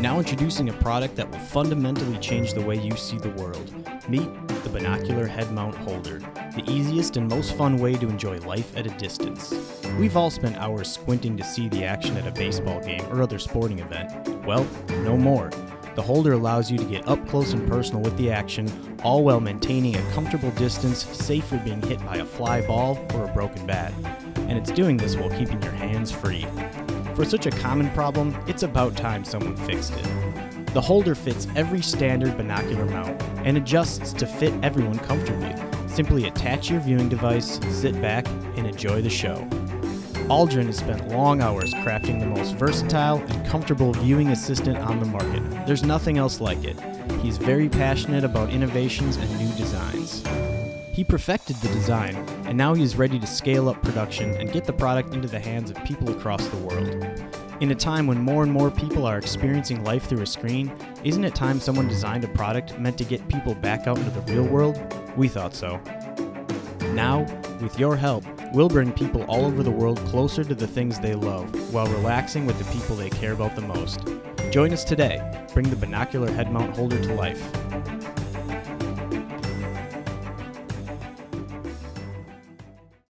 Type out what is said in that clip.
Now introducing a product that will fundamentally change the way you see the world. Meet the Binocular Head Mount Holder, the easiest and most fun way to enjoy life at a distance. We've all spent hours squinting to see the action at a baseball game or other sporting event. Well, no more. The holder allows you to get up close and personal with the action, all while maintaining a comfortable distance, safe from being hit by a fly ball or a broken bat. And it's doing this while keeping your hands free. For such a common problem, it's about time someone fixed it. The holder fits every standard binocular mount and adjusts to fit everyone comfortably. Simply attach your viewing device, sit back, and enjoy the show. Aldrin has spent long hours crafting the most versatile and comfortable viewing assistant on the market. There's nothing else like it. He's very passionate about innovations and new designs. He perfected the design, and now he is ready to scale up production and get the product into the hands of people across the world. In a time when more and more people are experiencing life through a screen, isn't it time someone designed a product meant to get people back out into the real world? We thought so. Now, with your help, we'll bring people all over the world closer to the things they love while relaxing with the people they care about the most. Join us today. Bring the binocular head mount holder to life.